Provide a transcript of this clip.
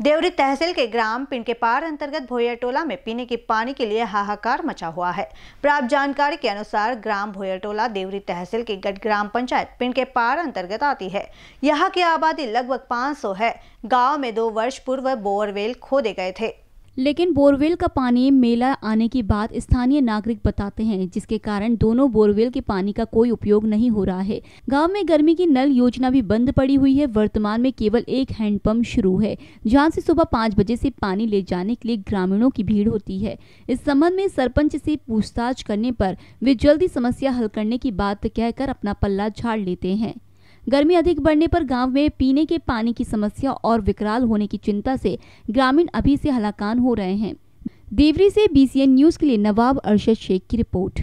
देवरी तहसील के ग्राम पिंड के पार अंतर्गत भोयरटोला में पीने के पानी के लिए हाहाकार मचा हुआ है। प्राप्त जानकारी के अनुसार ग्राम भोयरटोला देवरी तहसील के गढ़ ग्राम पंचायत पिंड के पार अंतर्गत आती है। यहाँ की आबादी लगभग 500 है। गाँव में दो वर्ष पूर्व बोरवेल खोदे गए थे। लेकिन बोरवेल का पानी मेला आने की बात स्थानीय नागरिक बताते हैं, जिसके कारण दोनों बोरवेल के पानी का कोई उपयोग नहीं हो रहा है। गाँव में गर्मी की नल योजना भी बंद पड़ी हुई है। वर्तमान में केवल एक हैंडपंप शुरू है, जहाँ से सुबह पाँच बजे से पानी ले जाने के लिए ग्रामीणों की भीड़ होती है। इस संबंध में सरपंच से पूछताछ करने पर वे जल्दी समस्या हल करने की बात कहकर अपना पल्ला झाड़ लेते हैं। गर्मी अधिक बढ़ने पर गाँव में पीने के पानी की समस्या और विकराल होने की चिंता से ग्रामीण अभी से हलाकान हो रहे हैं। देवरी से बीसीएन न्यूज़ के लिए नवाब अरशद शेख की रिपोर्ट।